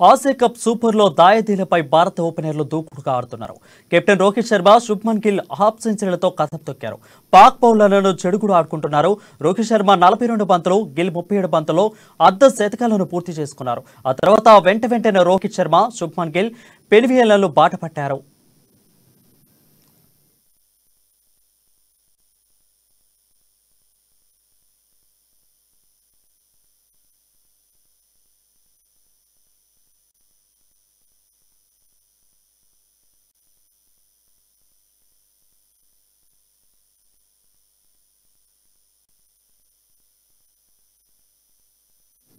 Asia cup సూపర్లో దాయదీలపై భారత ఓపెనర్లు దూకుడుగా ఆడుతున్నారు. కెప్టెన్ రోహిత్ శర్మ శుభ్మన్ గిల్ హాఫ్ సెంచరీలతో కథం తొక్కారు. పాక్ బౌలర్లను చెడుగుడు ఆడుకుంటున్నారు. రోహిత్ శర్మ నలభై రెండు బంతులు గిల్ ముప్పై ఏడు బంతుల్లో అర్ధ శతకాలను పూర్తి చేసుకున్నారు. ఆ తర్వాత వెంట వెంటనే రోహిత్ శర్మ శుభ్మన్ గిల్ పెనివియన్లను బాట పట్టారు.